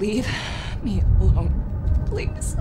Leave me alone, please.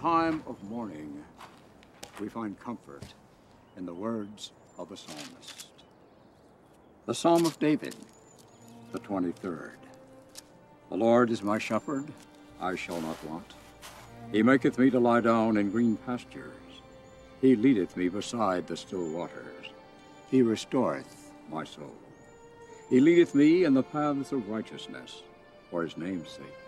Time of mourning, we find comfort in the words of the psalmist. The Psalm of David, the 23rd. The Lord is my shepherd, I shall not want. He maketh me to lie down in green pastures. He leadeth me beside the still waters. He restoreth my soul. He leadeth me in the paths of righteousness for his name's sake.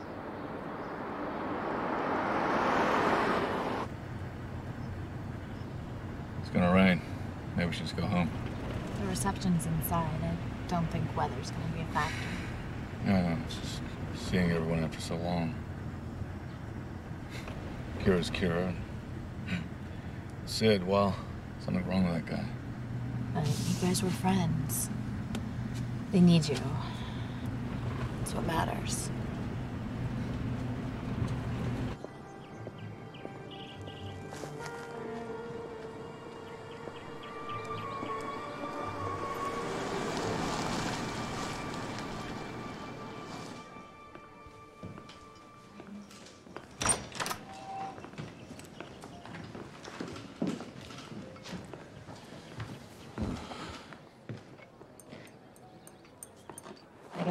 It's gonna rain. Maybe we should just go home. The reception's inside. I don't think weather's gonna be a factor. No, no, it's just seeing everyone after so long. Kira's Kira. Sid, well, something wrong with that guy. But you guys were friends. They need you. That's what matters.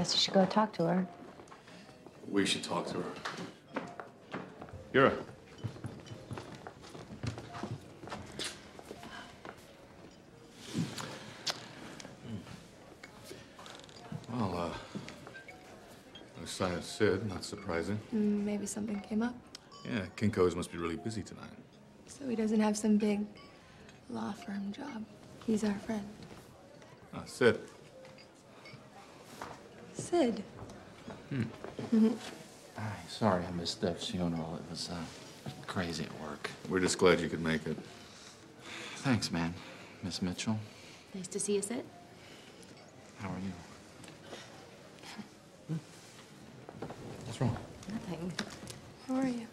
Guess you should go talk to her. We should talk to her. Kira. Well, uh, no sign of Sid, not surprising. Mm, Maybe something came up. Yeah, Kinko's must be really busy tonight. So he doesn't have some big law firm job. He's our friend. Ah, Sid. Sid. Hmm. Mm Hi, sorry I missed Dev's funeral. It was uh, crazy at work. We're just glad you could make it. Thanks, man. Miss Mitchell, Nice to see you, Sid. how are you? What's wrong? Nothing. How are you?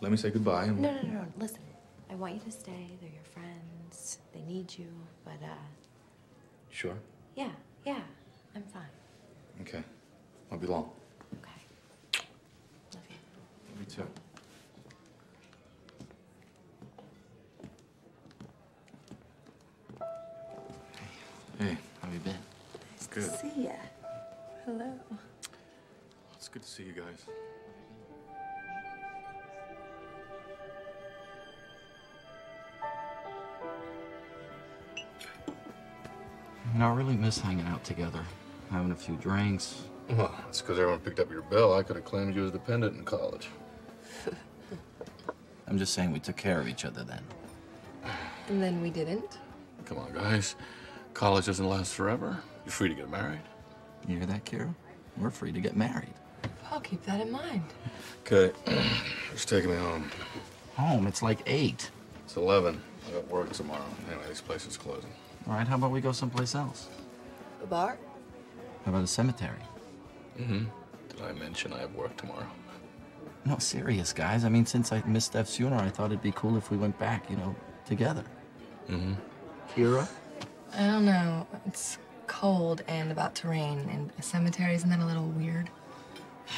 Let me say goodbye. And... No, no, no, no. Listen, I want you to stay. They're your friends. They need you. But, uh, Sure. yeah, yeah, I'm fine. Okay. Won't be long. Okay. Love you. Me too. hey, how you been? It's good. To see ya. Hello. It's good to see you guys. You know, I really miss hanging out together, having a few drinks. Well, it's because everyone picked up your bill. I could have claimed you as dependent in college. I'm just saying we took care of each other then. And then we didn't. Come on, guys. College doesn't last forever. You're free to get married. You hear that, Kira? We're free to get married. I'll keep that in mind. Okay. Just taking me home. Home, it's like eight. It's 11. I got work tomorrow. Anyway, this place is closing. All right, how about we go someplace else? A bar? How about a cemetery? Mm-hmm. Did I mention I have work tomorrow? No, serious, guys. I mean, since I missed Dev's funeral, I thought it'd be cool if we went back, you know, together. Mm-hmm. Kira? I don't know. It's cold and about to rain, and a cemetery isn't that a little weird?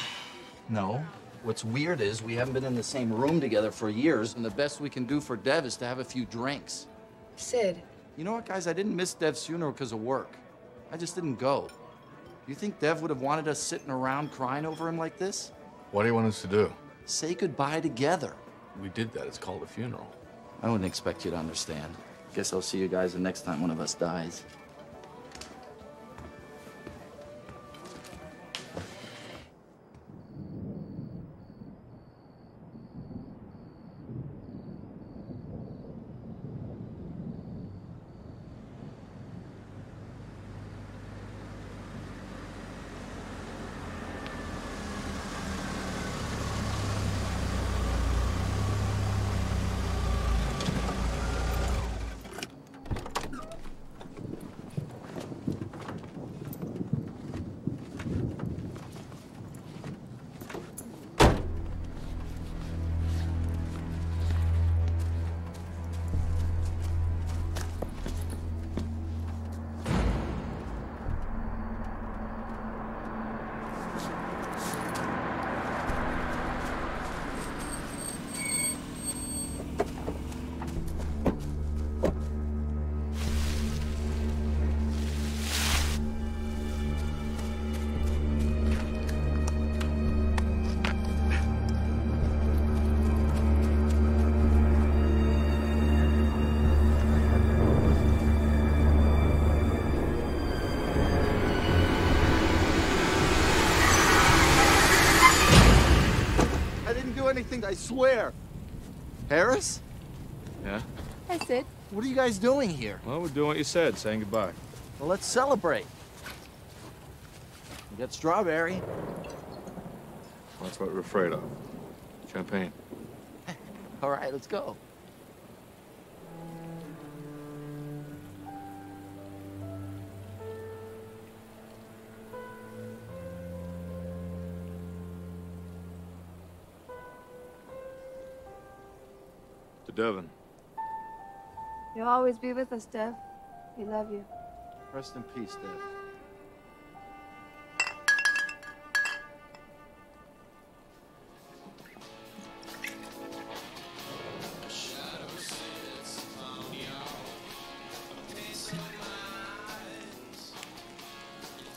No. What's weird is we haven't been in the same room together for years, and the best we can do for Dev is to have a few drinks. Sid, You know what, guys? I didn't miss Dev's funeral because of work. I just didn't go. You think Dev would have wanted us sitting around crying over him like this? What do you want us to do? Say goodbye together. We did that. It's called a funeral. I wouldn't expect you to understand. Guess I'll see you guys the next time one of us dies. Anything, I swear. Harris? Yeah? Hi, Sid. What are you guys doing here? Well, we're doing what you said, saying goodbye. Well, let's celebrate. We got strawberry. That's what we're afraid of. Champagne. All right, let's go. To Devon. You'll always be with us, Dev. We love you. Rest in peace, Dev.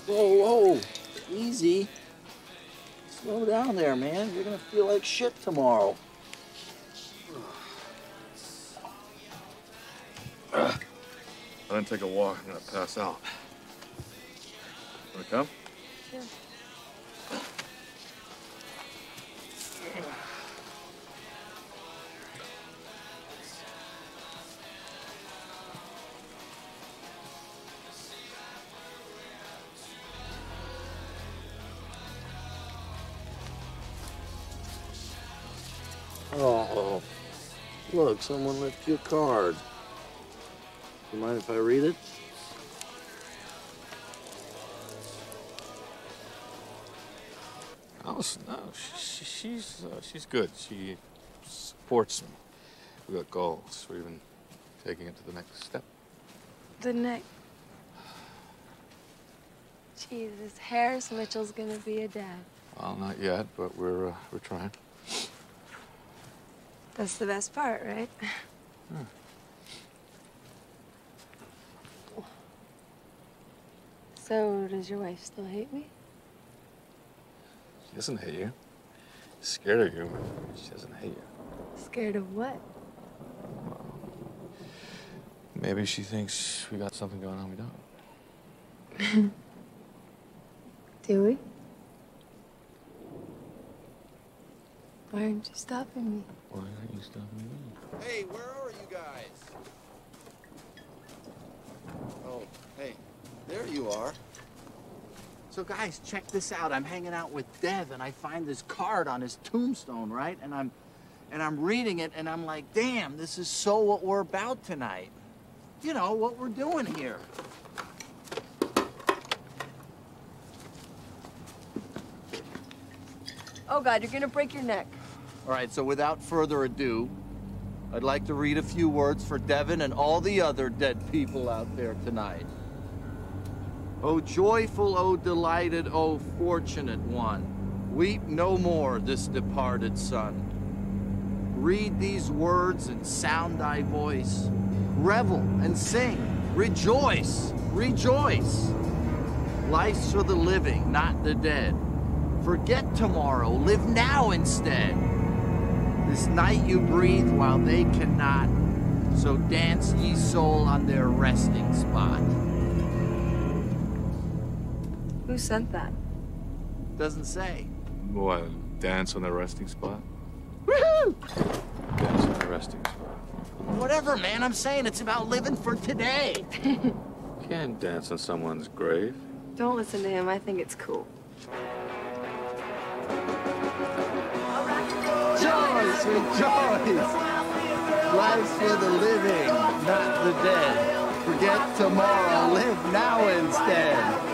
Whoa, whoa, easy. Slow down there, man. You're gonna feel like shit tomorrow. Didn't take a walk. I'm gonna pass out. Wanna come? Oh, look, someone left you a card. You mind if I read it? Oh, no, she, she's uh, she's good. She supports me. We got goals. We're even taking it to the next step. The next. Jesus, Harris Mitchell's gonna be a dad. Well, not yet, but we're uh, we're trying. That's the best part, right? So, does your wife still hate me? She doesn't hate you. She's scared of you. She doesn't hate you. Scared of what? Maybe she thinks we got something going on we don't. Do we? Why aren't you stopping me? Why aren't you stopping me? Hey, where are you guys? Oh, hey, there you are. So guys, check this out. I'm hanging out with Dev and I find this card on his tombstone, right? And I'm and I'm reading it and I'm like, "Damn, this is so what we're about tonight." You know, what we're doing here. Oh God, you're gonna break your neck. All right, so without further ado, I'd like to read a few words for Devon and all the other dead people out there tonight. O joyful, O delighted, O fortunate one, weep no more this departed son. Read these words and sound thy voice. Revel and sing. Rejoice, rejoice. Life's for the living, not the dead. Forget tomorrow, live now instead. This night you breathe while they cannot, so dance ye soul on their resting spot. Who sent that? Doesn't say. What? Dance on the resting spot? Woohoo! Dance on the resting spot. Whatever, man, I'm saying it's about living for today. Can't dance on someone's grave. Don't listen to him. I think it's cool. Rejoice, rejoice! Life's for the living, not the dead. Forget tomorrow, live now instead.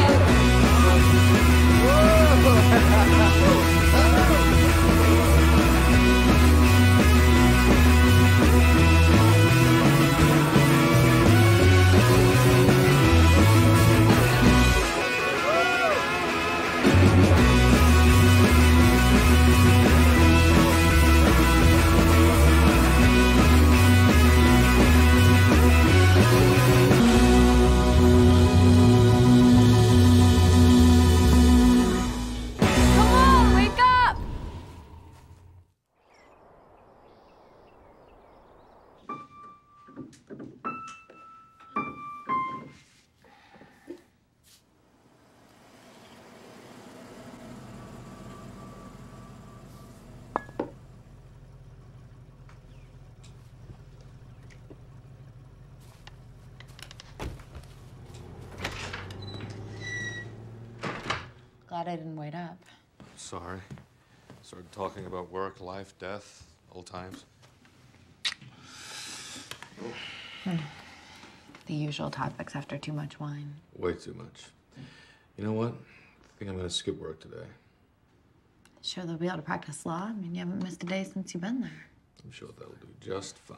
Sorry. Started talking about work, life, death, old times. The usual topics after too much wine. Way too much. You know what? I think I'm gonna skip work today. Sure, they'll be able to practice law. I mean, you haven't missed a day since you've been there. I'm sure that'll do just fine.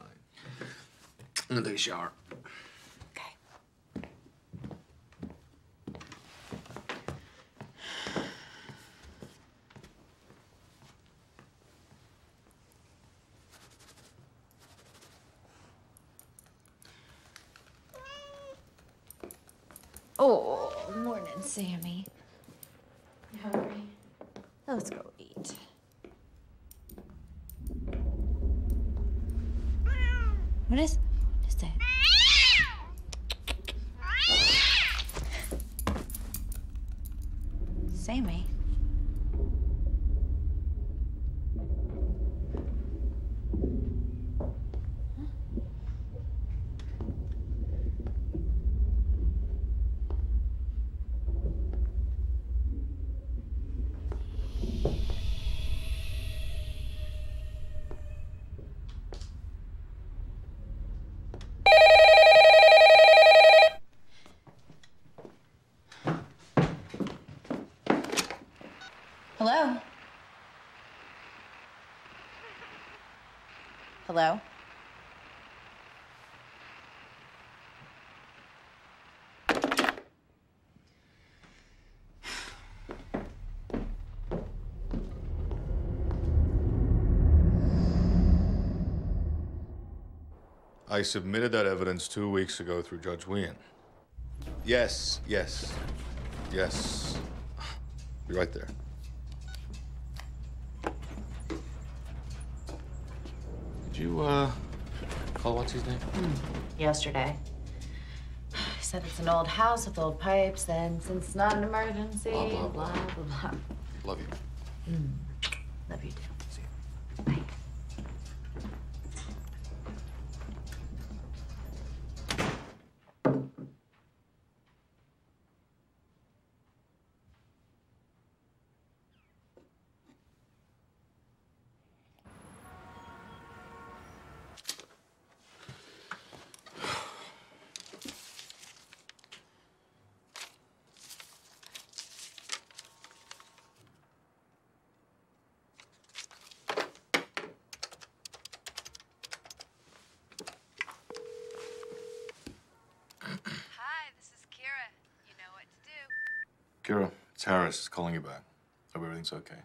I'm gonna take a shower. Oh, morning, Sammy. You hungry? Let's go eat. What is? What is that? Sammy. Hello? Hello? I submitted that evidence two weeks ago through Judge Wien. Yes, yes, yes. Be right there. You, uh, call what's his name? Yesterday. He said it's an old house with old pipes, and since it's not an emergency, Blah, blah, blah, blah, blah. Love you. Love you too. See you. Bye. Hi, this is Kira. You know what to Harris. He's calling you back. Hope everything's okay.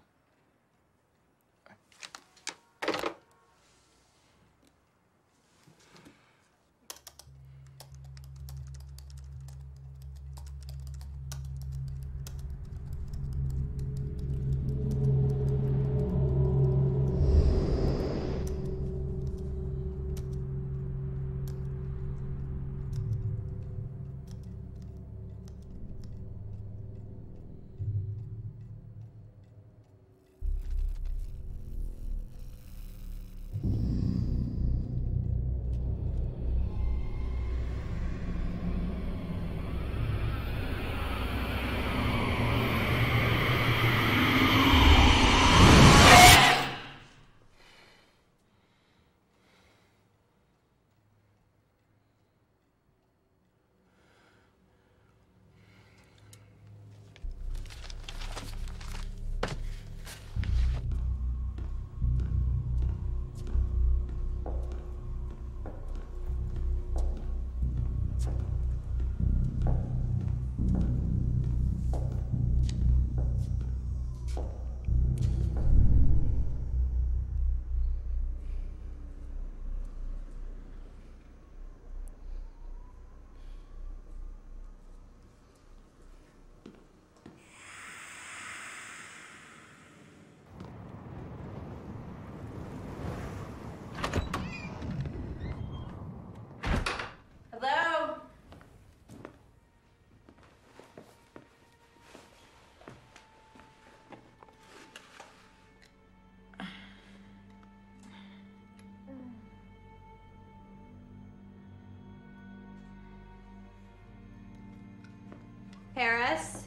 Harris?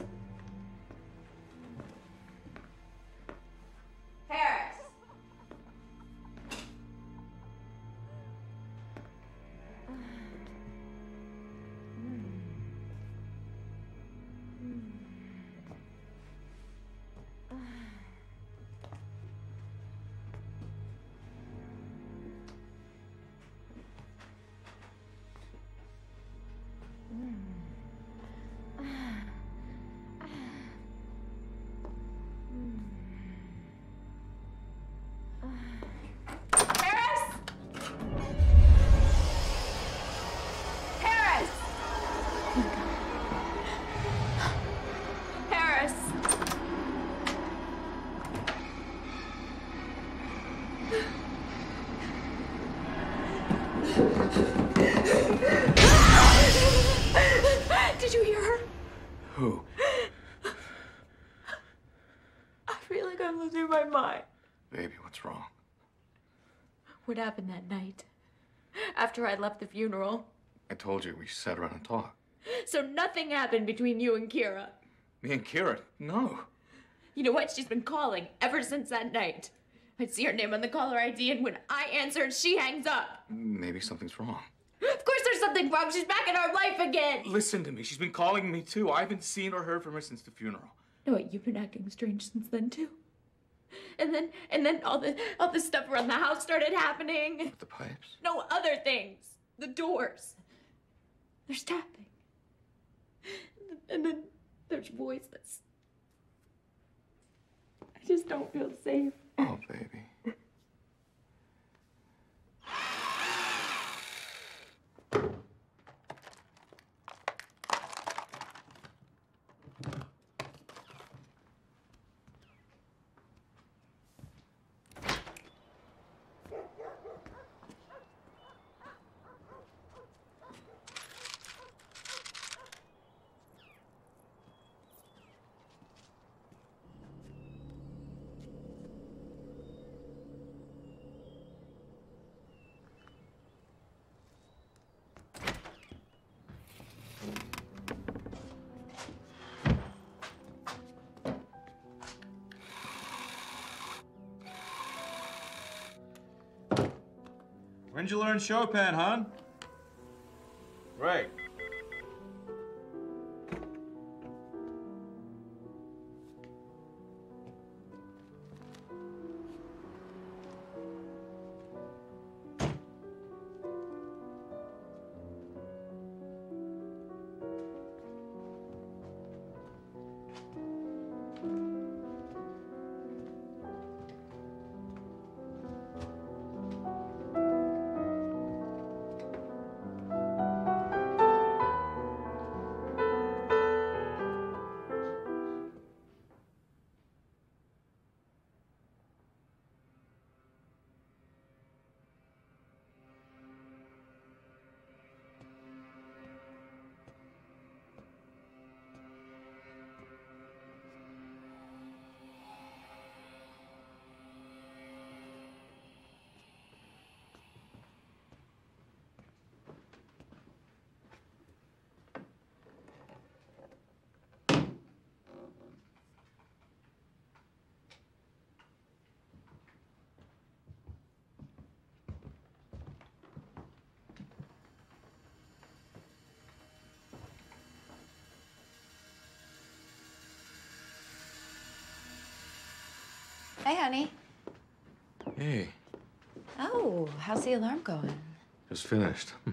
What happened that night? After I left the funeral. I told you we sat around and talked. So nothing happened between you and Kira. Me and Kira? No. You know what? She's been calling ever since that night. I'd see her name on the caller ID, and when I answered, she hangs up. Maybe something's wrong. Of course, there's something wrong. She's back in our life again. Listen to me. She's been calling me too. I haven't seen or heard from her since the funeral. No, wait, you've been acting strange since then too. And then, and then all the all the stuff around the house started happening. The pipes? No other things. The doors. There's tapping. And then there's voices. I just don't feel safe. Oh, baby. You learn Chopin, hon? Hey, honey. Hey, Oh, how's the alarm going? just finished. Hmm.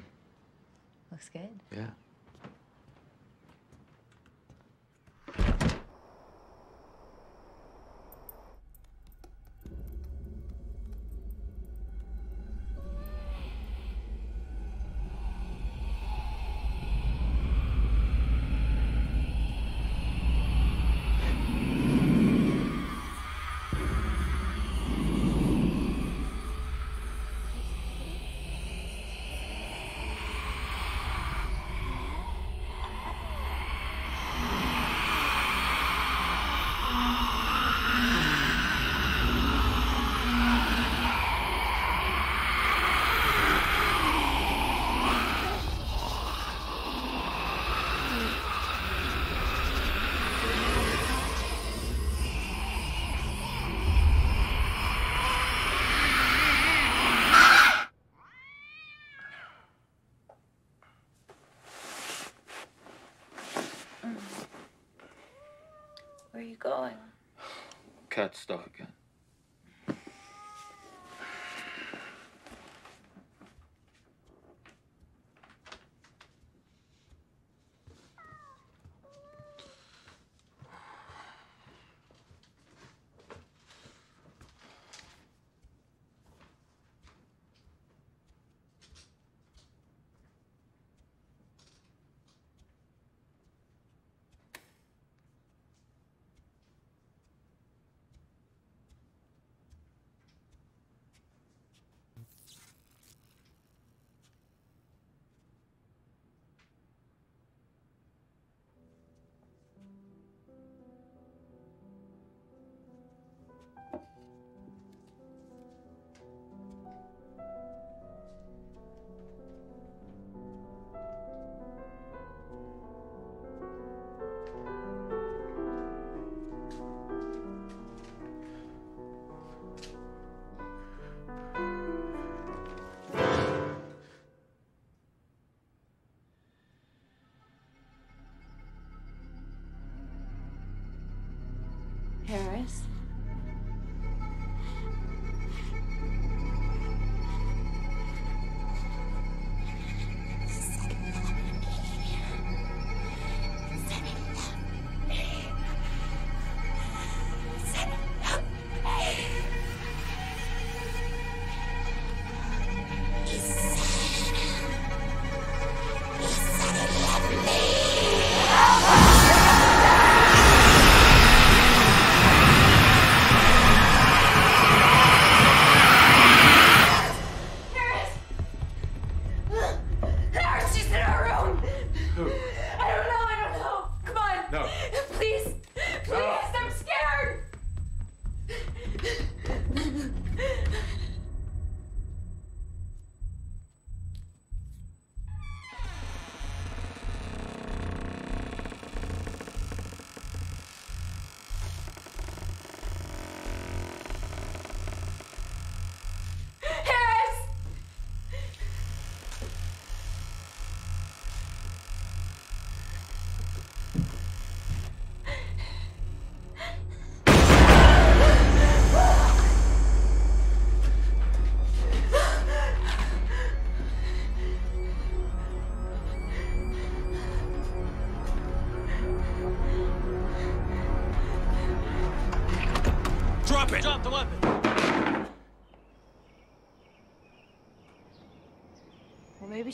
Harris?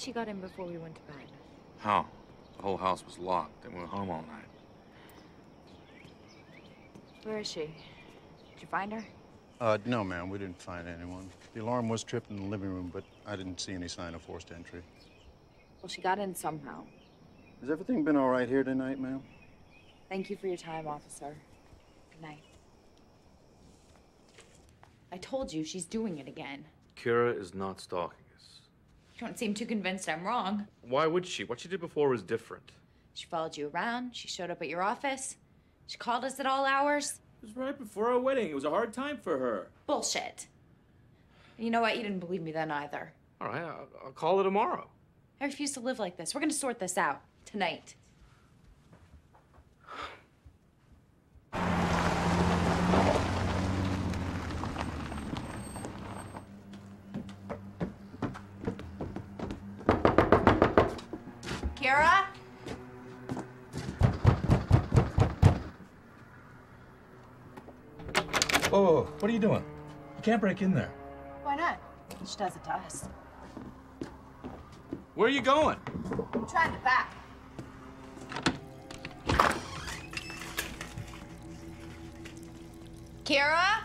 She got in before we went to bed. How? The whole house was locked, and we were home all night. Where is she? Did you find her? Uh, no, ma'am, we didn't find anyone. The alarm was tripped in the living room, but I didn't see any sign of forced entry. Well, she got in somehow. Has everything been all right here tonight, ma'am? Thank you for your time, officer. Good night. I told you she's doing it again. Kira is not stalking us. You don't seem too convinced I'm wrong. Why would she? What she did before was different. She followed you around. She showed up at your office. She called us at all hours. It was right before our wedding. It was a hard time for her. Bullshit. You know what? You didn't believe me then either. All right, I'll, I'll call her tomorrow. I refuse to live like this. We're gonna sort this out tonight. Oh, what are you doing? You can't break in there. Why not? She does it to us. Where are you going? I'm trying to back. Kira?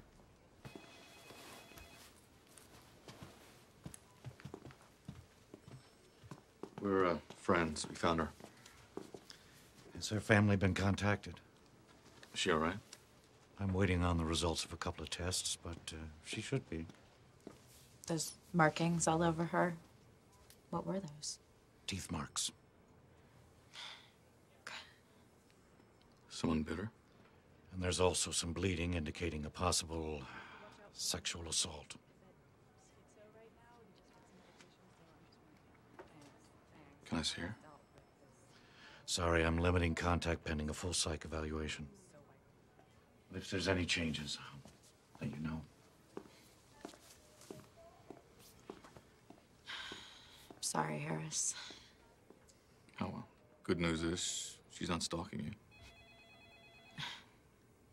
We're uh, friends. We found her. Has her family been contacted? Is she all right? I'm waiting on the results of a couple of tests, but uh, she should be. Those markings all over her. What were those? Teeth marks. Someone bit her? And there's also some bleeding indicating a possible sexual assault. Can I see her? Sorry, I'm limiting contact pending a full psych evaluation. If there's any changes, I'll let you know. Sorry, Harris. Oh, well. Good news is she's not stalking you.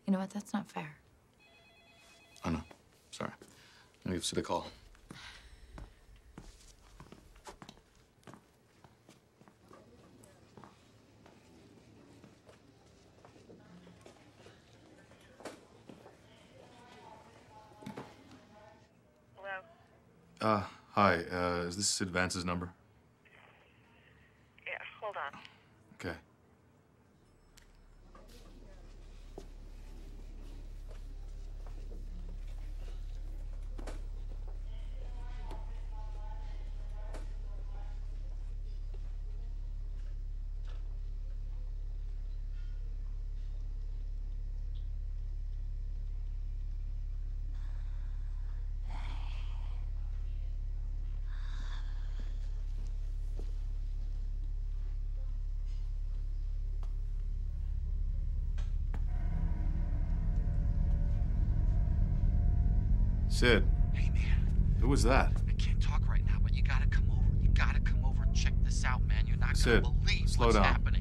You know what? That's not fair. I know. Sorry. I'll give Sid a call. Uh, hi. Uh, is this Advance's number? Yeah, hold on. Okay. Sid. Hey, man. Who was that? I can't talk right now, but you gotta come over. You gotta come over and check this out, man. You're not Sid, gonna believe slow what's down. happening.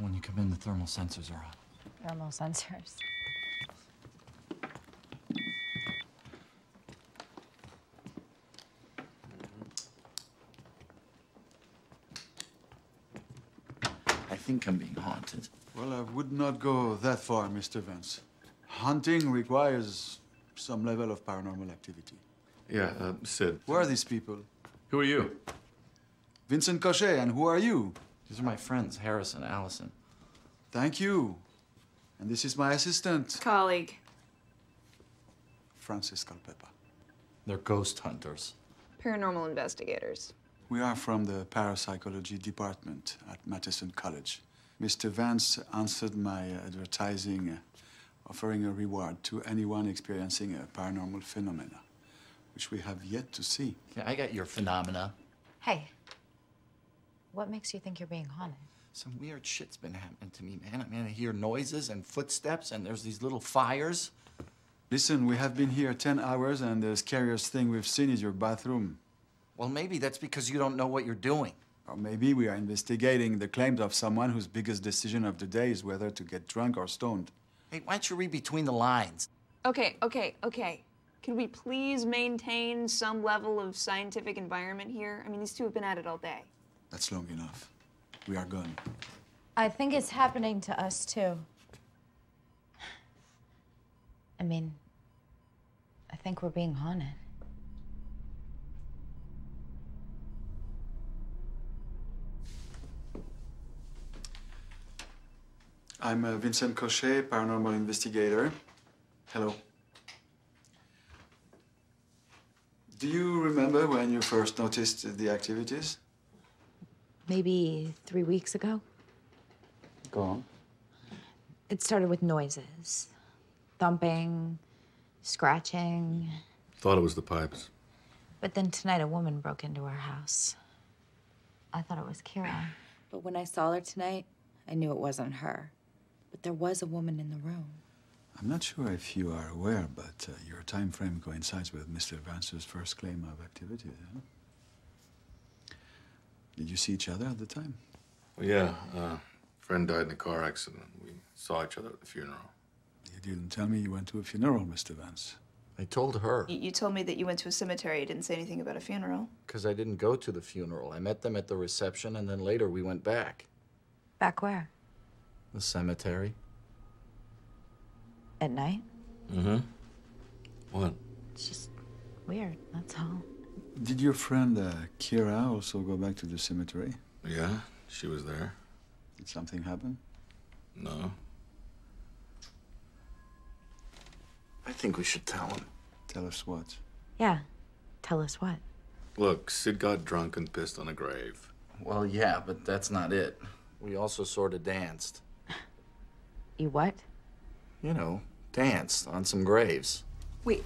But be careful when you come in, the thermal sensors are on. Thermal sensors. I think I'm being haunted. Well, I would not go that far, Mr. Vance. Hunting requires some level of paranormal activity. Yeah, uh, Sid. Who are these people? Who are you? Vincent Cochet, and who are you? These are my friends, Harris and Allison. Thank you. And this is my assistant, Colleague. Frances Culpepper. They're ghost hunters. Paranormal investigators. We are from the parapsychology department at Matheson College. Mr. Vance answered my advertising uh, offering a reward to anyone experiencing a paranormal phenomena. which we have yet to see. Yeah, I got your phenomena. Hey, what makes you think you're being haunted? Some weird shit's been happening to me, man. I mean, I hear noises and footsteps, and there's these little fires. Listen, we have been here 10 hours, and the scariest thing we've seen is your bathroom. Well, maybe that's because you don't know what you're doing. Or maybe we are investigating the claims of someone whose biggest decision of the day is whether to get drunk or stoned. Hey, why don't you read between the lines? Okay, okay, okay. Can we please maintain some level of scientific environment here? I mean, these two have been at it all day. That's long enough. We are gone. I think it's happening to us too. I mean, I think we're being haunted. I'm uh, Vincent Cochet, paranormal investigator. Hello. Do you remember when you first noticed the activities? Maybe three weeks ago. Go on. It started with noises thumping, scratching. Thought it was the pipes. But then tonight, a woman broke into our house. I thought it was Kira. But when I saw her tonight, I knew it wasn't her. But there was a woman in the room. I'm not sure if you are aware, but uh, your time frame coincides with Mr. Vance's first claim of activity. Huh? Did you see each other at the time? Well, yeah, uh, friend died in a car accident. We saw each other at the funeral. You didn't tell me you went to a funeral, Mr. Vance. I told her. You, you told me that you went to a cemetery. You didn't say anything about a funeral. Because I didn't go to the funeral. I met them at the reception, and then later we went back. Back where? The cemetery. At night? Mm-hmm. What? It's just weird, that's all. Did your friend uh, Kira also go back to the cemetery? Yeah, she was there. Did something happen? No. I think we should tell him. Tell us what? Yeah. Tell us what? Look, Sid got drunk and pissed on a grave. Well, yeah, but that's not it. We also sort of danced. You what? You know, danced on some graves. Wait,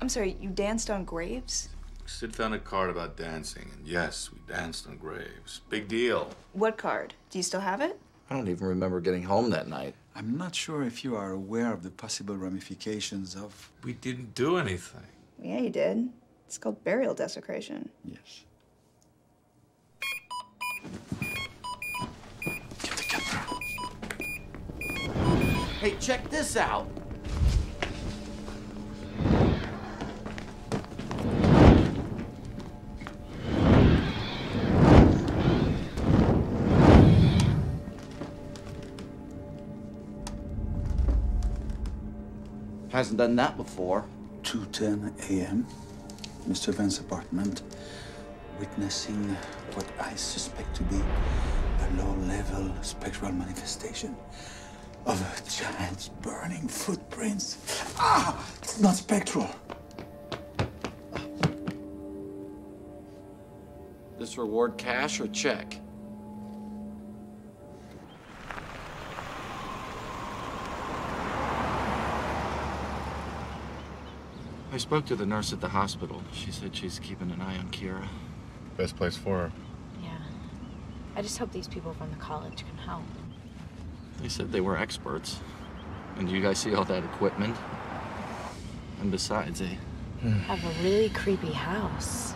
I'm sorry, you danced on graves? Sid found a card about dancing, and yes, we danced on graves. Big deal. What card? Do you still have it? I don't even remember getting home that night. I'm not sure if you are aware of the possible ramifications of. We didn't do anything. Yeah, you did. It's called burial desecration. Yes. Hey, check this out. Hasn't done that before. 2:10 a.m. Mr. Vance's apartment, witnessing what I suspect to be a low-level spectral manifestation of a child's burning footprints. Ah, it's not spectral. This reward cash or check? Spoke to the nurse at the hospital. She said she's keeping an eye on Kira. Best place for her. Yeah. I just hope these people from the college can help. They said they were experts. And do you guys see all that equipment? And besides, they Have a really creepy house.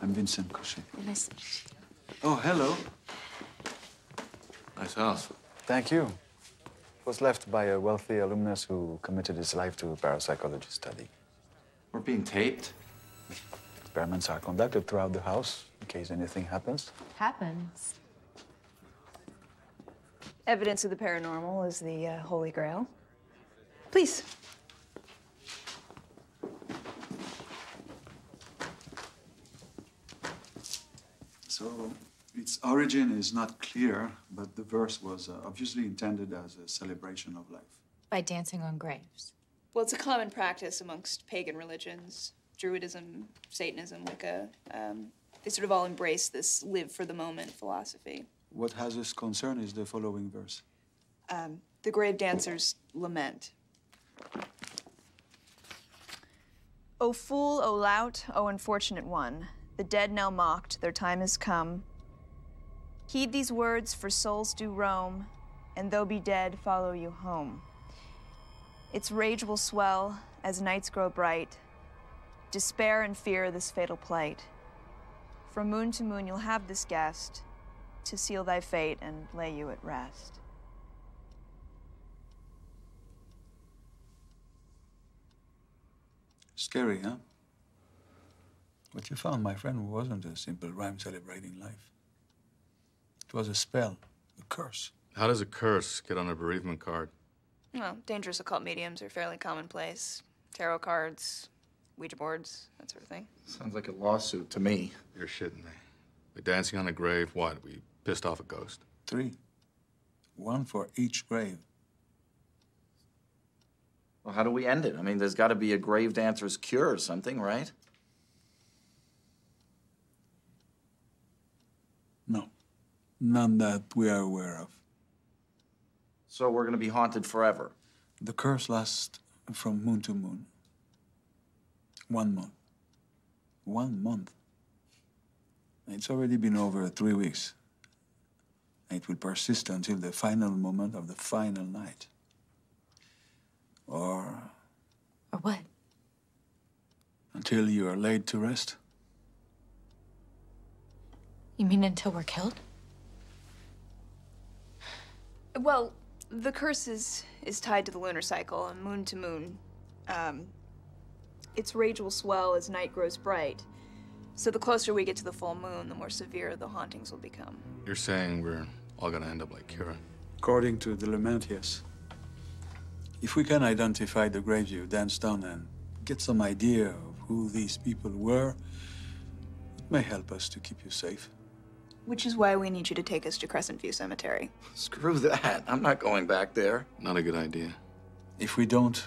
I'm Vincent Cochet. Nice. Oh, hello. Nice house. Thank you. It was left by a wealthy alumnus who committed his life to parapsychology study. We're being taped. Experiments are conducted throughout the house in case anything happens. Happens. Evidence of the paranormal is the uh, Holy Grail. Please. So, its origin is not clear, but the verse was uh, obviously intended as a celebration of life. By dancing on graves. Well, it's a common practice amongst pagan religions, Druidism, Satanism, Wicca. Um, they sort of all embrace this live for the moment philosophy. What has us concerned is the following verse. Um, the grave dancers lament. O fool, O lout, O unfortunate one, the dead now mocked, their time has come. Heed these words, for souls do roam, and though be dead, follow you home. Its rage will swell as nights grow bright. Despair and fear this fatal plight. From moon to moon you'll have this guest to seal thy fate and lay you at rest. Scary, huh? What you found, my friend, wasn't a simple rhyme celebrating life. It was a spell, a curse. How does a curse get on a bereavement card? Well, dangerous occult mediums are fairly commonplace. Tarot cards, Ouija boards, that sort of thing. Sounds like a lawsuit to me. You're shitting me. We're dancing on a grave. What? We pissed off a ghost. Three. One for each grave. Well, how do we end it? I mean, there's got to be a grave dancer's cure or something, right? No. None that we are aware of. So we're going to be haunted forever. The curse lasts from moon to moon. One month. One month. It's already been over three weeks. It will persist until the final moment of the final night. Or Or what? until you are laid to rest. You mean until we're killed? Well, the curse is, is tied to the lunar cycle, and moon to moon. Um, its rage will swell as night grows bright. So the closer we get to the full moon, the more severe the hauntings will become. You're saying we're all gonna end up like Kira? According to the lament, yes. If we can identify the graves you danced on and get some idea of who these people were, it may help us to keep you safe. Which is why we need you to take us to Crescent View Cemetery. Screw that. I'm not going back there. Not a good idea. If we don't,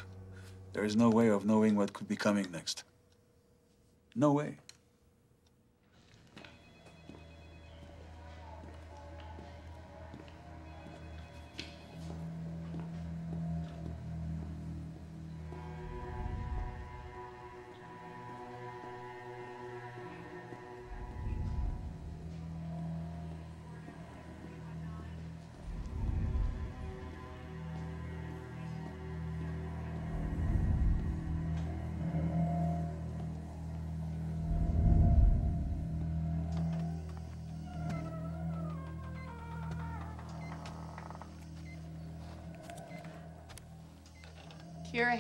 there is no way of knowing what could be coming next. No way.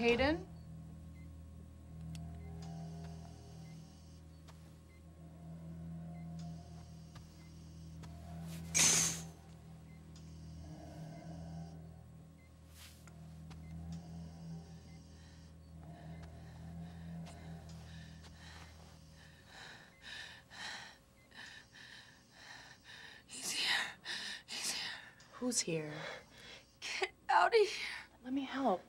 Hayden? He's here. He's here. Who's here? Get out of here. Let me help.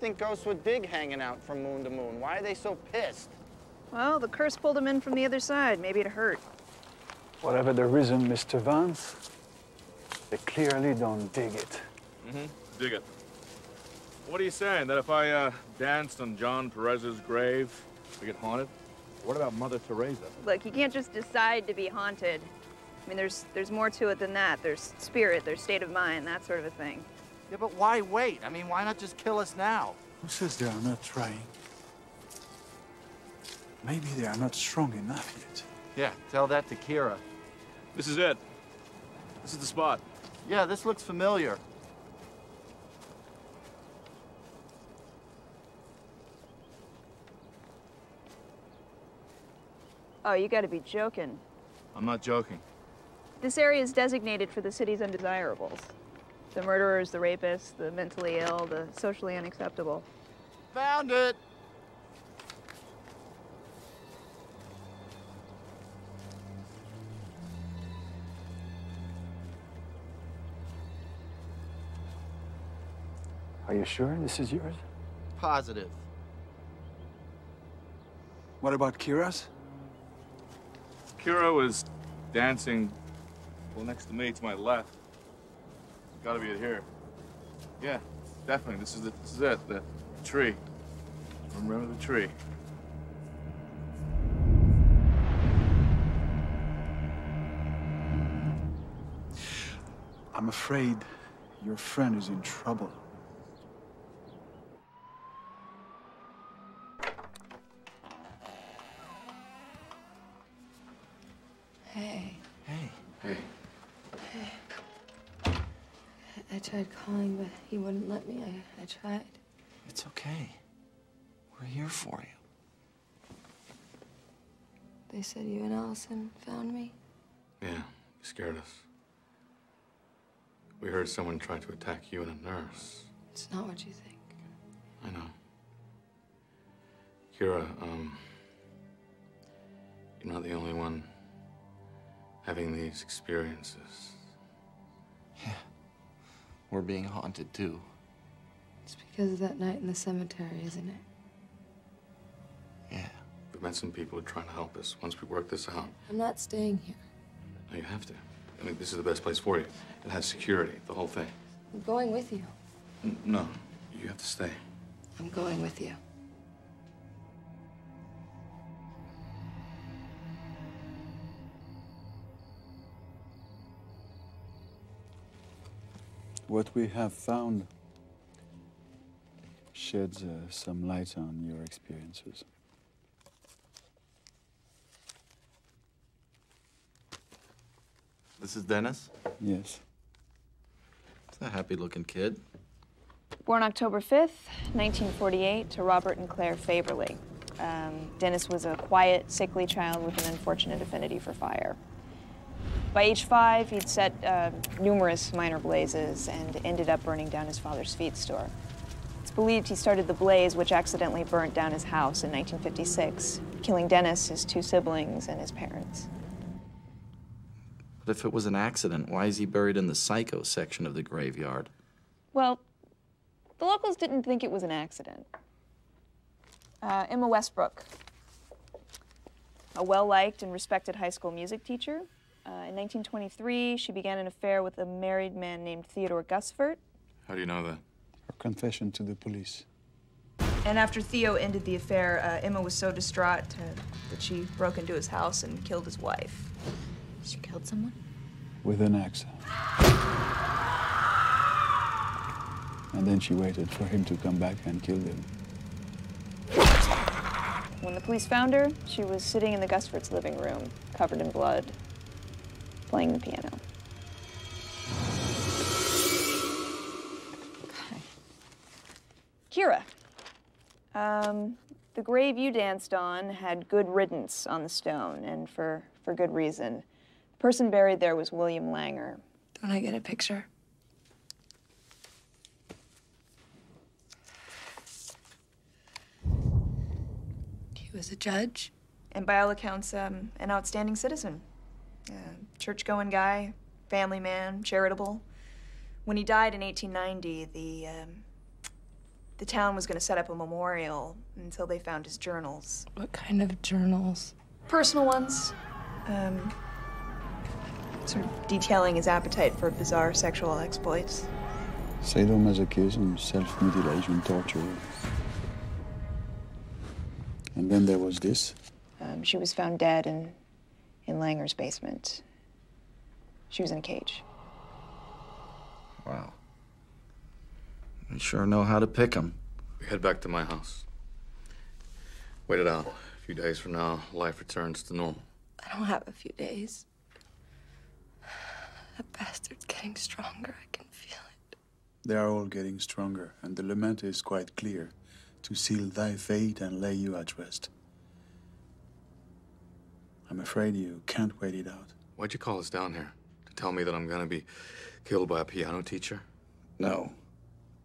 Think ghosts would dig hanging out from moon to moon. Why are they so pissed? Well, the curse pulled them in from the other side. Maybe it hurt. Whatever the reason, Mr. Vance, they clearly don't dig it. Mm-hmm. Dig it. What are you saying? That if I uh, danced on John Perez's grave, we get haunted? What about Mother Teresa? Look, you can't just decide to be haunted. I mean, there's there's more to it than that. There's spirit, there's state of mind, that sort of a thing. Yeah, but why wait? I mean, why not just kill us now? Who says they are not trying? Maybe they are not strong enough yet. Yeah, tell that to Kira. This is it. This is the spot. Yeah, this looks familiar. Oh, you gotta be joking. I'm not joking. This area is designated for the city's undesirables. The murderers, the rapists, the mentally ill, the socially unacceptable. Found it! Are you sure this is yours? Positive. What about Kira's? Kira was dancing, well, next to me, to my left. Gotta be it here. Yeah, definitely. This is, the, this is it, the tree. Remember the tree. I'm afraid your friend is in trouble. Calling, but he wouldn't let me. I, I tried. It's okay. We're here for you. They said you and Allison found me. Yeah, you scared us. We heard someone try to attack you and a nurse. It's not what you think. I know. Kira, um, you're not the only one having these experiences. We're being haunted too. It's because of that night in the cemetery, isn't it? Yeah. We've met some people who are trying to help us once we work this out. I'm not staying here. No, you have to. I mean, this is the best place for you. It has security, the whole thing. I'm going with you. N- No, you have to stay. I'm going with you. What we have found sheds uh, some light on your experiences. This is Dennis? Yes. It's a happy looking kid. Born October 5th, 1948, to Robert and Claire Faberly. Um, Dennis was a quiet, sickly child with an unfortunate affinity for fire. By age five, he'd set uh, numerous minor blazes and ended up burning down his father's feed store. It's believed he started the blaze, which accidentally burnt down his house in 1956, killing Dennis, his two siblings, and his parents. But if it was an accident, why is he buried in the psycho section of the graveyard? Well, the locals didn't think it was an accident. Uh, Emma Westbrook, a well liked and respected high school music teacher. Uh, in 1923, she began an affair with a married man named Theodore Gusford. How do you know that? Her confession to the police. And after Theo ended the affair, uh, Emma was so distraught uh, that she broke into his house and killed his wife. She killed someone? With an axe. And then she waited for him to come back and kill him. When the police found her, she was sitting in the Gusford's living room, covered in blood, playing the piano. Kira. Um, the grave you danced on had good riddance on the stone, and for, for good reason. The person buried there was William Langer. Don't I get a picture? He was a judge. And by all accounts, um, an outstanding citizen. Uh, church going guy, family man, charitable. When he died in 1890, the, um, the town was going to set up a memorial until they found his journals. What kind of journals? Personal ones. Um, sort of detailing his appetite for bizarre sexual exploits. Sadomasochism, self-mutilation, torture. And then there was this. Um, she was found dead in, in Langer's basement. She was in a cage. Wow. You sure know how to pick 'em. We head back to my house. Wait it out. A few days from now, life returns to normal. I don't have a few days. That bastard's getting stronger. I can feel it. They are all getting stronger, and the lament is quite clear to seal thy fate and lay you at rest. I'm afraid you can't wait it out. Why'd you call us down here? To tell me that I'm gonna be killed by a piano teacher? No.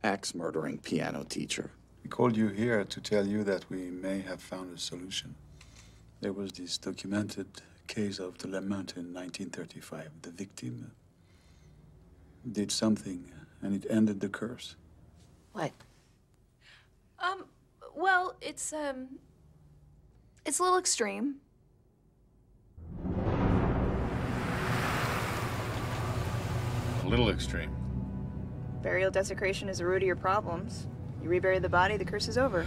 Axe murdering piano teacher. We called you here to tell you that we may have found a solution. There was this documented case of the lament in 1935. The victim did something, and it ended the curse. What? Um, well, it's, um, it's a little extreme. A little extreme. Burial desecration is the root of your problems. You rebury the body, the curse is over.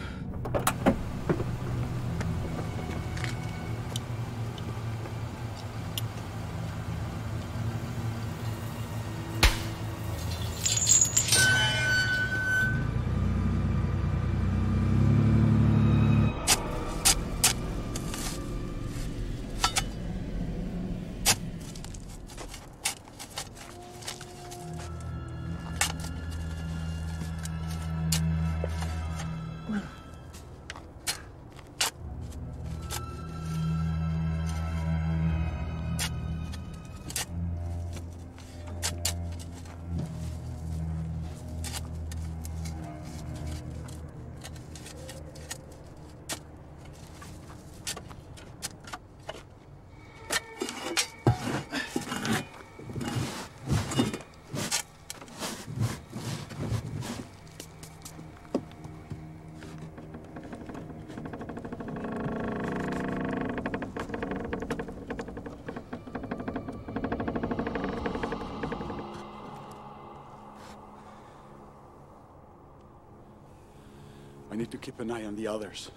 Need to keep an eye on the others.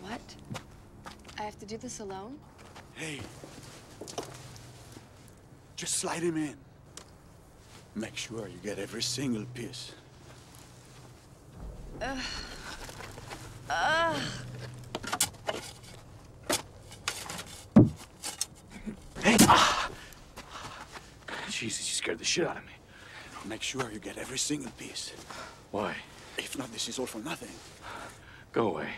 What? I have to do this alone? Hey. Just slide him in. Make sure you get every single piece. Ugh. Ugh. Hey! Ah! Jesus, you scared the shit out of me. Make sure you get every single piece. Why? If not, this is all for nothing. Go away.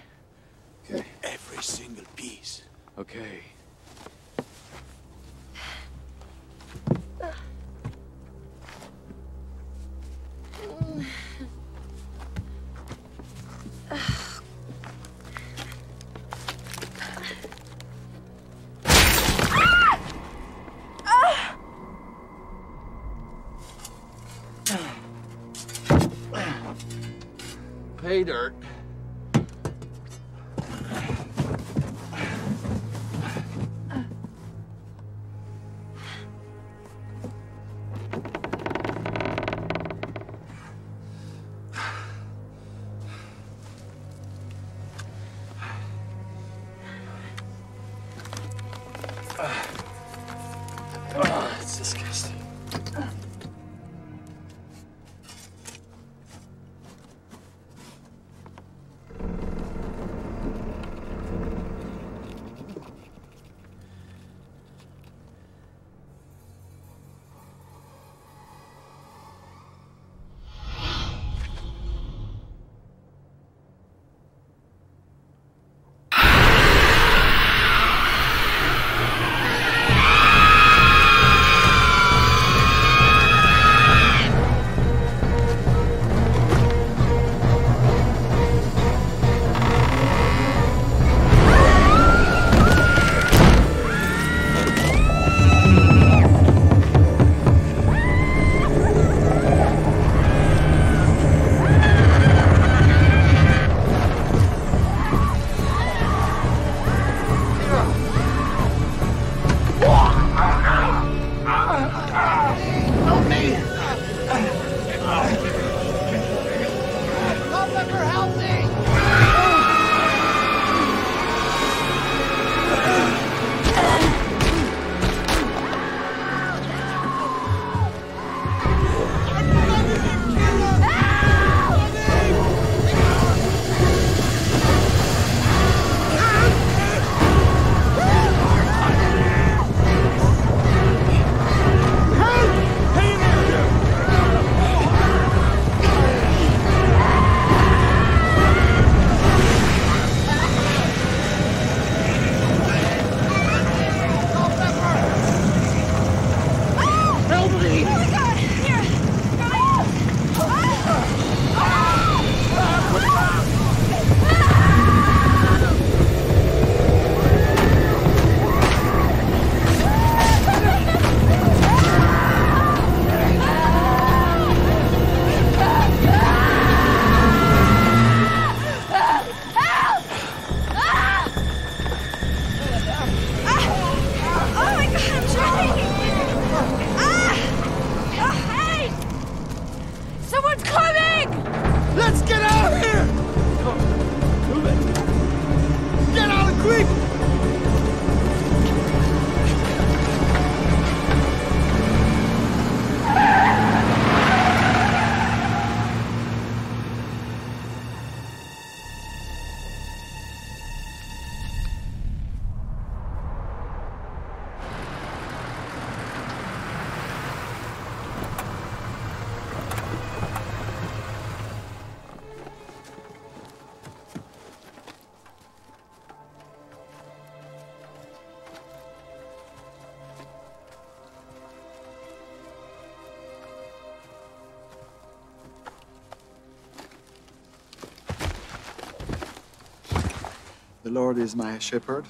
Lord is my shepherd,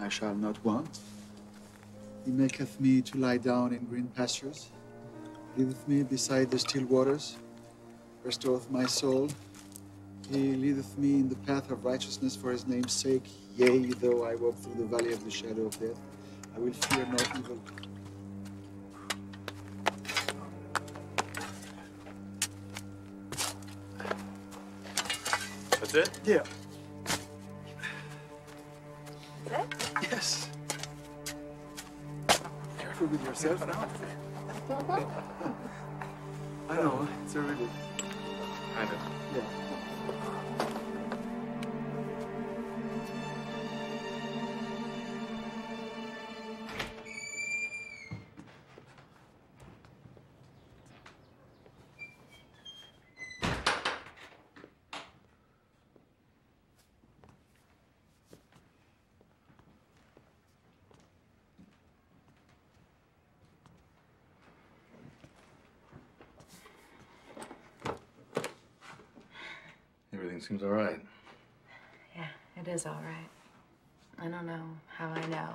I shall not want. He maketh me to lie down in green pastures. Leadeth me beside the still waters. Restoreth my soul. He leadeth me in the path of righteousness for his name's sake. Yea, though I walk through the valley of the shadow of death, I will fear no evil. That's it? Yeah. With yourself now. I know, it's already. Kind of. Yeah. Seems all right. Yeah, it is all right. I don't know how I know,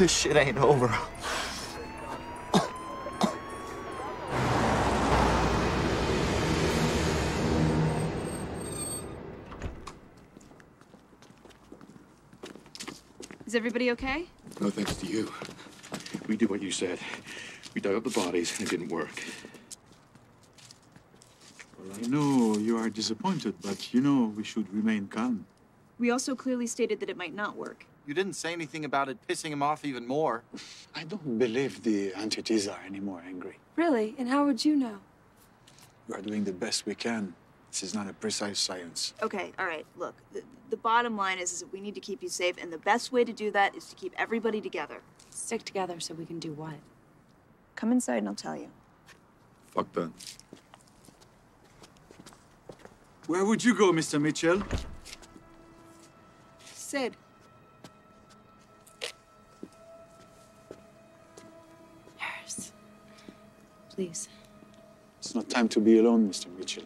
This shit ain't over. Is everybody okay? No thanks to you. We did what you said. We dug up the bodies and it didn't work. Well, I know you are disappointed, but you know we should remain calm. We also clearly stated that it might not work. You didn't say anything about it pissing him off even more. I don't believe the entities are any more angry. Really? And how would you know? We are doing the best we can. This is not a precise science. Okay, all right. Look, the, the bottom line is, is that we need to keep you safe, and the best way to do that is to keep everybody together. Stick together so we can do what? Come inside and I'll tell you. Fuck that. Where would you go, Mr. Mitchell? Sid. Please. It's not time to be alone, Mr. Mitchell.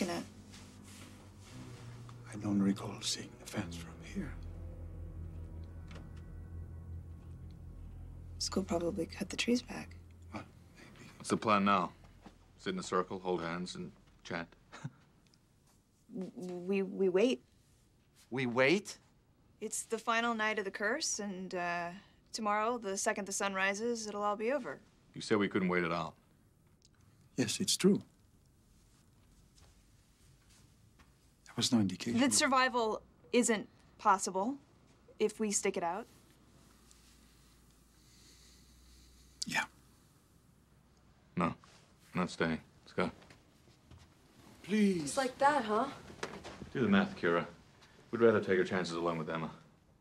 Looking at? I don't recall seeing the fence from here. School probably cut the trees back. What? Maybe. What's the plan now? Sit in a circle, hold hands, and chat. We we wait. We wait? It's the final night of the curse, and uh, tomorrow, the second the sun rises, it'll all be over. You said we couldn't wait it out. Yes, it's true. There was no indication. That survival isn't possible if we stick it out. Yeah. No, I'm not staying. Let's go. Please. Just like that, huh? Do the math, Kira. We'd rather take our chances alone with Emma.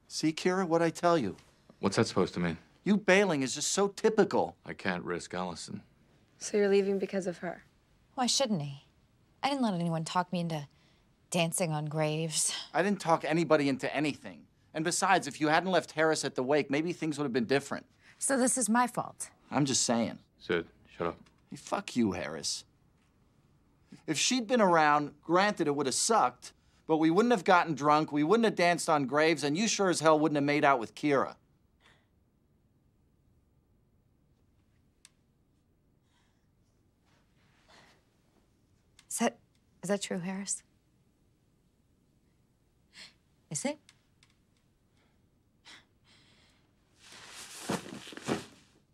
See, Kira, what I tell you. What's that supposed to mean? You bailing is just so typical. I can't risk Allison. So you're leaving because of her? Why shouldn't he? I didn't let anyone talk me into dancing on graves. I didn't talk anybody into anything. And besides, if you hadn't left Harris at the wake, maybe things would have been different. So this is my fault. I'm just saying. Sid, shut up. Hey, fuck you, Harris. If she'd been around, granted it would have sucked, but we wouldn't have gotten drunk, we wouldn't have danced on graves, and you sure as hell wouldn't have made out with Kira. Is that is that true, Harris? Is it?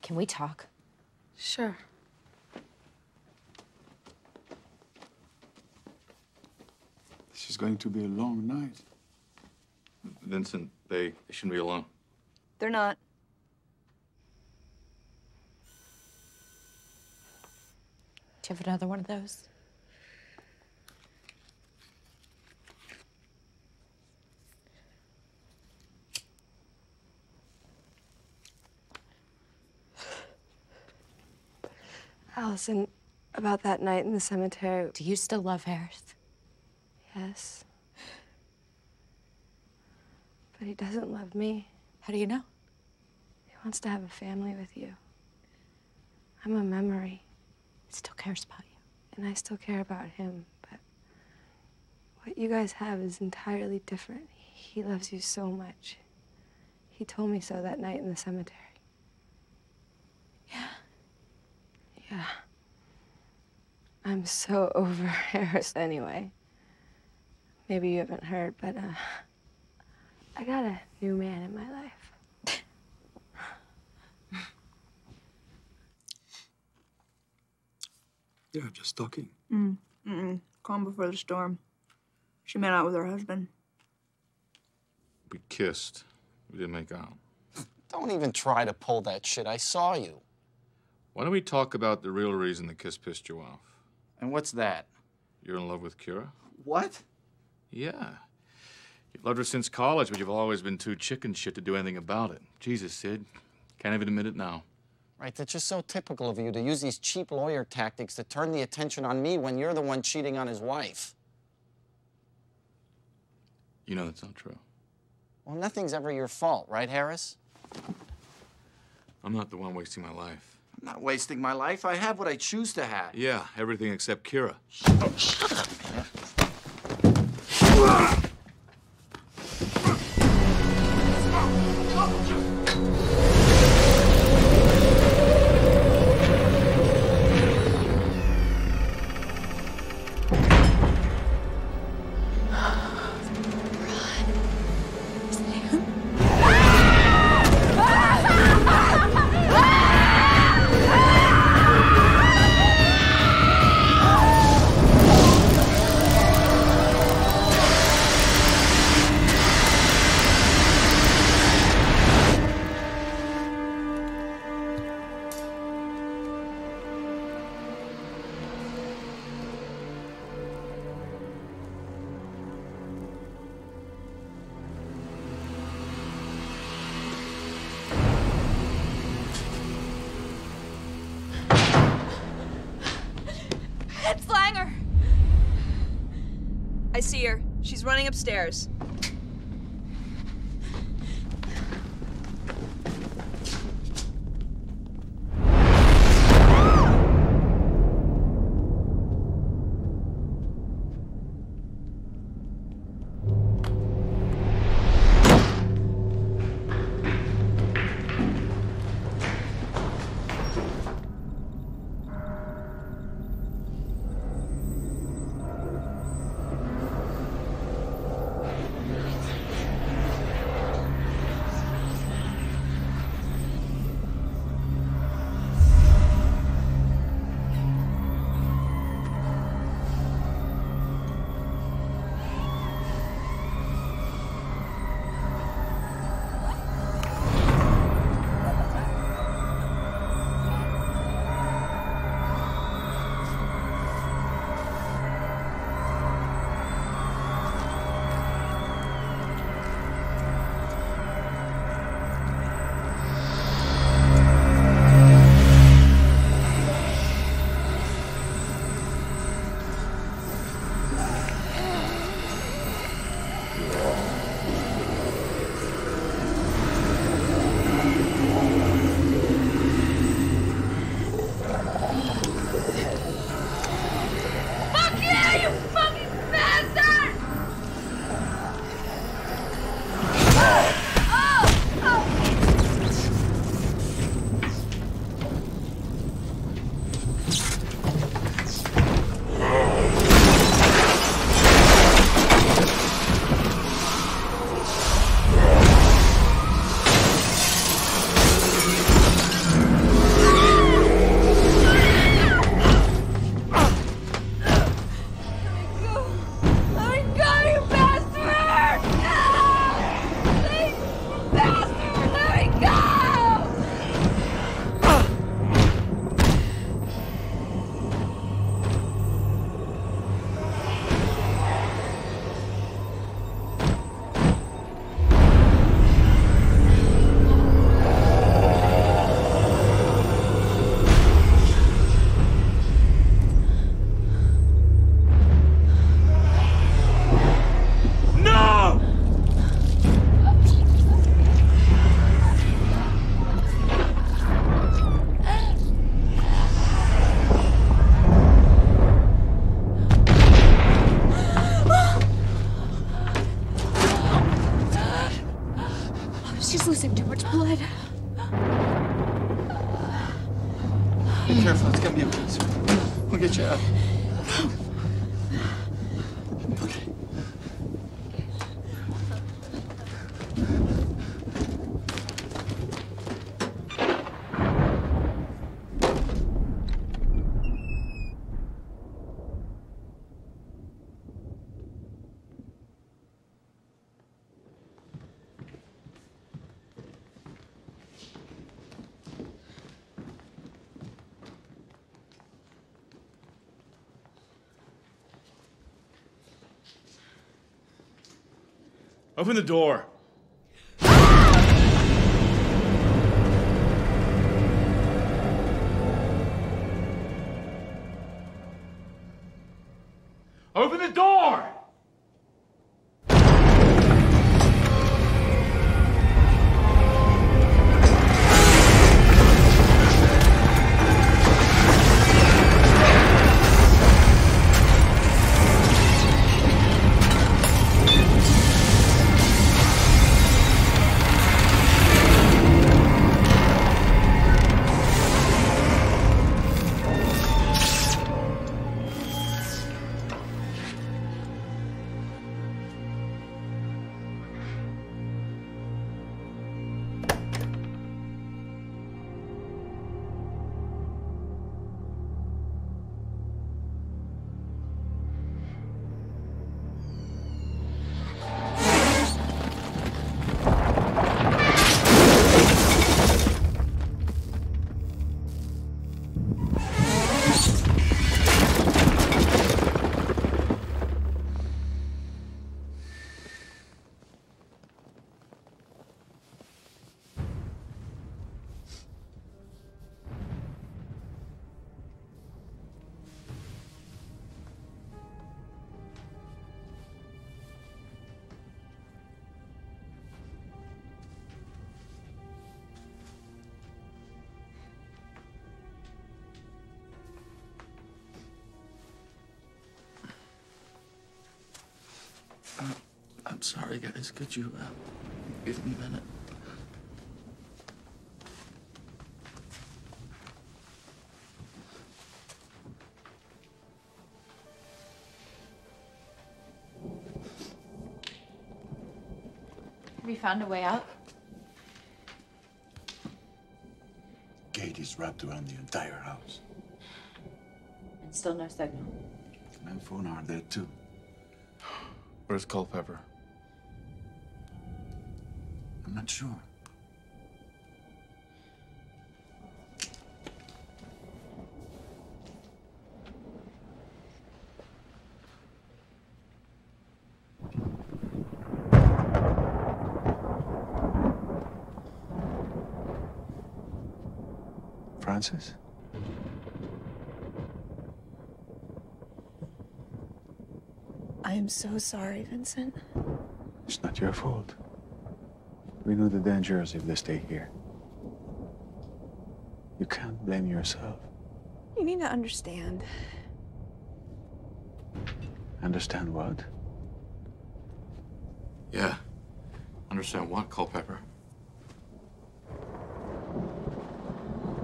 Can we talk? Sure. This is going to be a long night. Vincent, they, they shouldn't be alone. They're not. Do you have another one of those? Allison, about that night in the cemetery. Do you still love Harris? Yes. But he doesn't love me. How do you know? He wants to have a family with you. I'm a memory. He still cares about you. And I still care about him, but what you guys have is entirely different. He loves you so much. He told me so that night in the cemetery. Yeah. Yeah. I'm so over Harris anyway. Maybe you haven't heard, but uh, I got a new man in my life. Yeah, just talking. Mm. Mm-mm. Calm before the storm. She made out with her husband. We kissed. We didn't make out. Don't even try to pull that shit. I saw you. Why don't we talk about the real reason the kiss pissed you off? And what's that? You're in love with Kira? What? Yeah. You've loved her since college, but you've always been too chicken shit to do anything about it. Jesus, Sid. Can't even admit it now. Right, that's just so typical of you to use these cheap lawyer tactics to turn the attention on me when you're the one cheating on his wife. You know that's not true. Well, nothing's ever your fault, right, Harris? I'm not the one wasting my life. I'm not wasting my life. I have what I choose to have. Yeah, everything except Kira. It's upstairs. Open the door. Sorry, guys. Could you uh, give me a minute? Have you found a way out? Gate is wrapped around the entire house. And still no signal. And phone are there too. Where's Culpepper? I'm not sure. Frances? I am so sorry, Vincent. It's not your fault. We know the dangers if they stay here. You can't blame yourself. You need to understand. Understand what? Yeah. Understand what, Culpepper?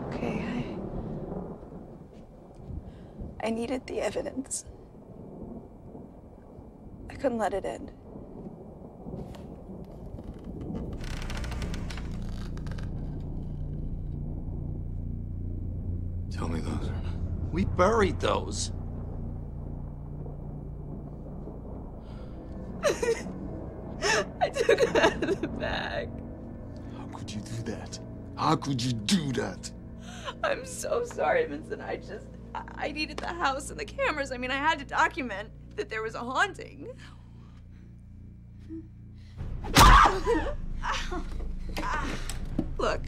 Okay, I. I needed the evidence. I couldn't let it end. Tell me those. We buried those. I took it out of the bag. How could you do that? How could you do that? I'm so sorry, Vincent. I just. I needed the house and the cameras. I mean, I had to document that there was a haunting. Look.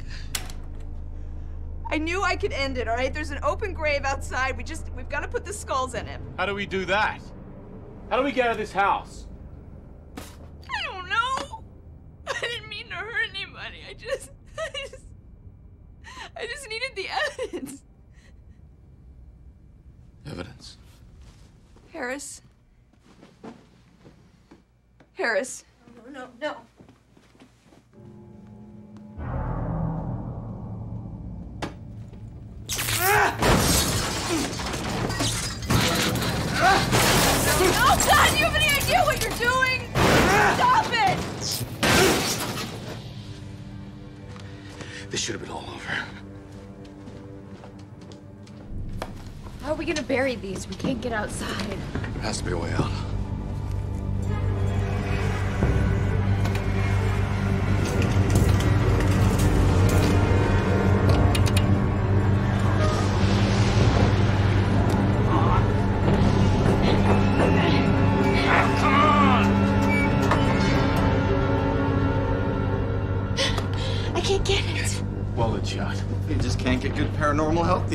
I knew I could end it, all right? There's an open grave outside. We just. We've got to put the skulls in it. How do we do that? How do we get out of this house?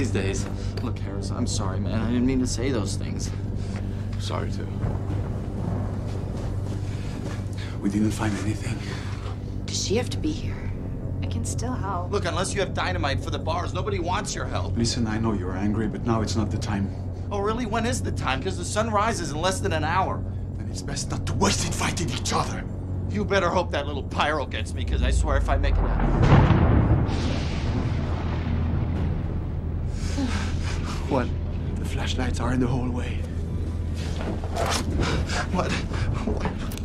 These days. Look, Harris, I'm sorry, man. I didn't mean to say those things. Sorry, too. We didn't find anything. Does she have to be here? I can still help. Look, unless you have dynamite for the bars, nobody wants your help. Listen, I know you're angry, but now it's not the time. Oh, really? When is the time? Because the sun rises in less than an hour. Then it's best not to waste it fighting each other. You better hope that little pyro gets me, because I swear if I make it out. Flashlights are in the hallway. What? What?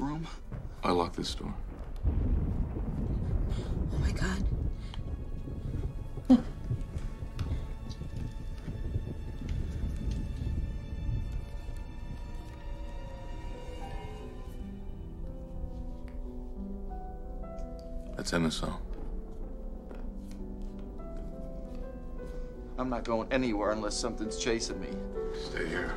Room? I locked this door. Oh my god. That's MSO. I'm not going anywhere unless something's chasing me. Stay here.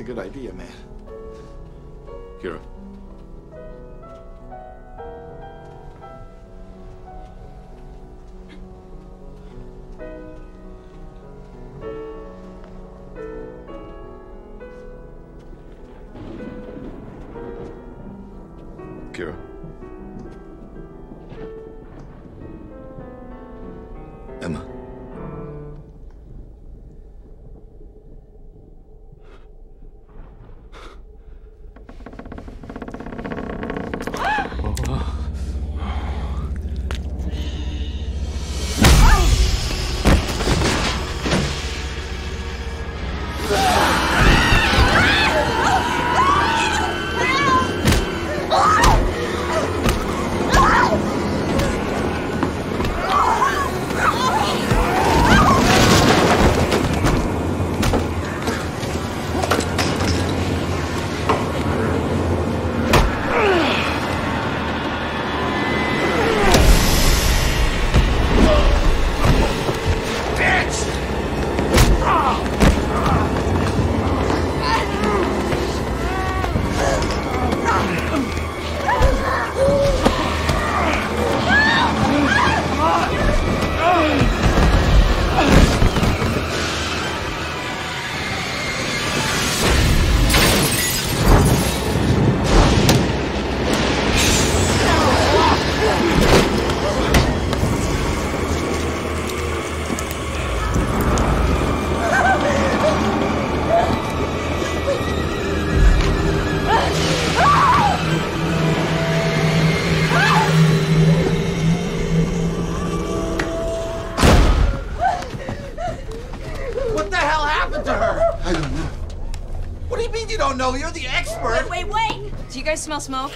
A good idea, guys smell smoke?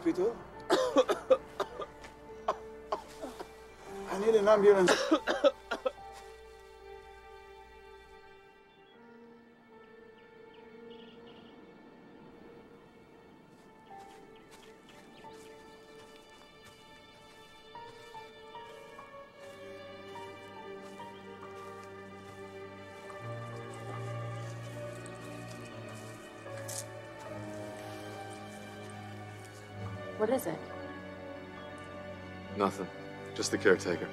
Hospital? What is it? Nothing. Just the caretaker.